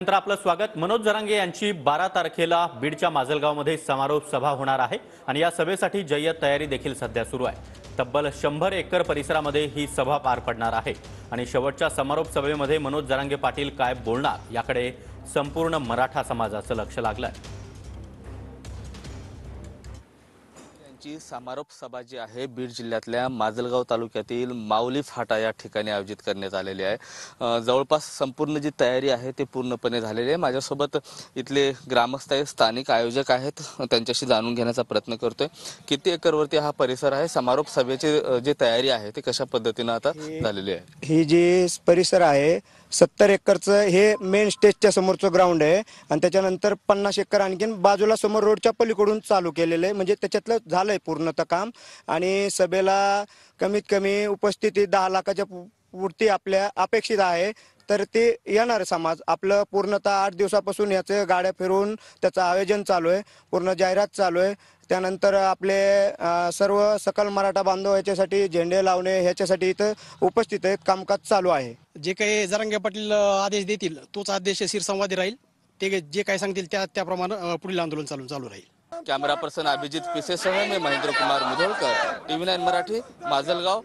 नंतर आपलं स्वागत. मनोज जरांगे यांची बारा तारखेला बीडच्या माजलगावमध्ये समारोप सभा होणार आहे आणि या सभेसाठी जय्यत तयारी देखील सध्या सुरू आहे. तब्बल शंभर एकर परिसरामध्ये ही सभा पार पडणार आहे आणि शेवटच्या समारोप सभेमध्ये मनोज जरांगे पाटील काय बोलणार याकडे संपूर्ण मराठा समाजाचं लक्ष लागलं आहे यांची समारोप सभा जी आहे बीड जिल्ह्यातल्या माजलगाव तालुक्यातील माऊली फाटा या ठिकाणी आयोजित करण्यात आलेली आहे. जवळपास संपूर्ण जी तयारी आहे ते पूर्णपणे झालेली आहे. माझ्यासोबत इथले ग्रामस्थ आहेत स्थानिक आयोजक आहेत. त्यांच्याशी जाणून घेण्याचा प्रयत्न करतोय. किती एकरवरती हा परिसर आहे? समारोप सभेची जी तयारी आहे ती कशा पद्धतीनं आता झालेली आहे? ही जी परिसर आहे सत्तर एकरचं हे मेन स्टेजच्या समोरचं ग्राउंड आहे. आणि त्याच्यानंतर पन्नास एकर आणखीन बाजूला समोर रोडच्या पलीकडून चालू केलेलं आहे. म्हणजे त्याच्यातलं झालंय पूर्णतः काम. आणि सभेला कमीत कमी उपस्थिती दहा लाखाच्या पुरती आपल्या अपेक्षित आहे. तर ते येणार समाज. आपलं पूर्णतः आठ दिवसापासून याचं गाड्या फिरवून त्याचं आयोजन चालू आहे. पूर्ण जाहिरात चालू आहे. त्यानंतर आपले सर्व सकल मराठा बांधव याच्यासाठी झेंडे लावणे ह्याच्यासाठी इथं उपस्थित आहेत. कामकाज चालू आहे. जे काही जरांगे पाटील आदेश देतील तोच आदेश शिरसंवादी राहील. ते जे काही सांगतील त्या त्याप्रमाणे पुढील आंदोलन चालू चालू राहील. कॅमेरा पर्सन अभिजित पिसेसह मी महेंद्र कुमार मुधोळकर टीव्ही नाईन मराठी माजलगाव.